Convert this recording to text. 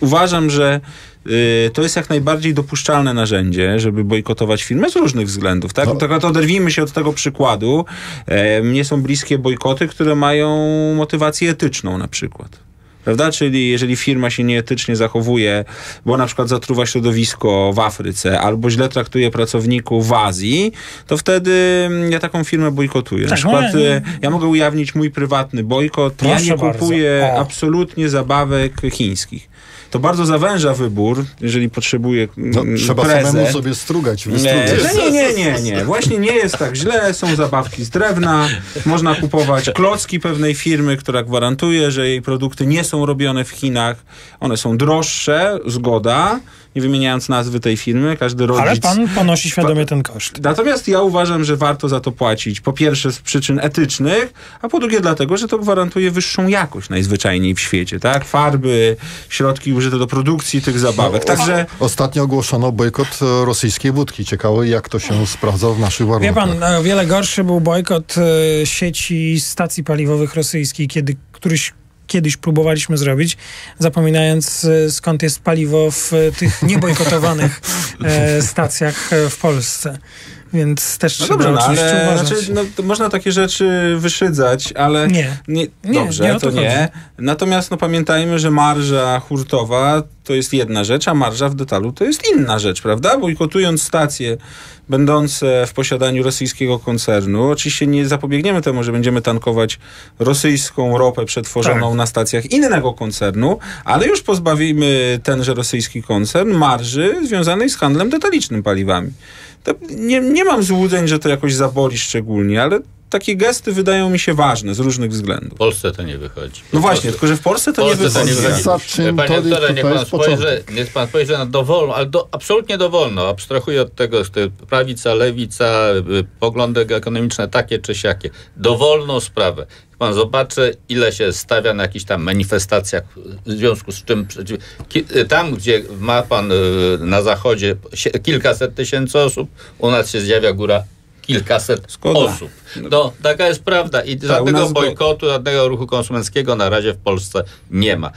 uważam, że y, to jest jak najbardziej dopuszczalne narzędzie, żeby bojkotować firmę z różnych względów. Tak? No. Tak oderwijmy się od tego przykładu. E, mnie są bliskie bojkoty, które mają motywację etyczną na przykład. Prawda? Czyli jeżeli firma się nieetycznie zachowuje, bo na przykład zatruwa środowisko w Afryce albo źle traktuje pracowników w Azji, to wtedy mm, ja taką firmę bojkotuję. na Tak, przykład no, nie, e, ja mogę ujawnić mój prywatny bojkot. ja nie kupuję absolutnie zabawek chińskich. To bardzo zawęża wybór, jeżeli potrzebuje No, mm, trzeba prezent. samemu sobie strugać, wystrugać. że nie, nie, nie, nie. Właśnie nie jest tak źle. Są zabawki z drewna. Można kupować klocki pewnej firmy, która gwarantuje, że jej produkty nie są robione w Chinach. One są droższe, zgoda. Nie wymieniając nazwy tej firmy, każdy rodzic... Ale pan ponosi świadomie ten koszt. Natomiast ja uważam, że warto za to płacić. Po pierwsze z przyczyn etycznych, a po drugie dlatego, że to gwarantuje wyższą jakość najzwyczajniej w świecie, tak? Farby, środki użyte do produkcji tych zabawek. Także Ostatnio ogłoszono bojkot e, rosyjskiej wódki. Ciekawe, jak to się sprawdza w naszych Wie warunkach. pan, o wiele gorszy był bojkot e, sieci stacji paliwowych rosyjskich, kiedy któryś kiedyś próbowaliśmy zrobić, zapominając e, skąd jest paliwo w e, tych niebojkotowanych e, stacjach w Polsce. Więc też No trzeba dobrze, no, ale znaczy, no, można takie rzeczy wyszydzać, ale Nie. nie, Nie, dobrze, nie to nie. Natomiast no, pamiętajmy, że marża hurtowa to jest jedna rzecz, a marża w detalu to jest inna rzecz, prawda? Bojkotując stacje będące w posiadaniu rosyjskiego koncernu, oczywiście nie zapobiegniemy temu, że będziemy tankować rosyjską ropę przetworzoną Tak. na stacjach innego koncernu, ale już pozbawimy tenże rosyjski koncern marży związanej z handlem detalicznym paliwami. To nie, nie mam złudzeń, że to jakoś zaboli szczególnie, ale takie gesty wydają mi się ważne z różnych względów. W Polsce to nie wychodzi. No właśnie, tylko że w Polsce to W nie Polsce to nie wychodzi. wychodzi. Za czym Panie jest- niech pan, spojrzy, niech pan spojrzy na dowolną, ale do, absolutnie dowolną, abstrahuję od tego, że to prawica, lewica, y, poglądy ekonomiczne takie czy siakie. Dowolną sprawę. Pan zobaczy, ile się stawia na jakichś tam manifestacjach, w związku z czym y, tam, gdzie ma pan y, na zachodzie kilkaset tysięcy osób, u nas się zjawia góra kilkaset Zgoda. osób. No, taka jest prawda i u żadnego bojkotu, żadnego ruchu konsumenckiego na razie w Polsce nie ma.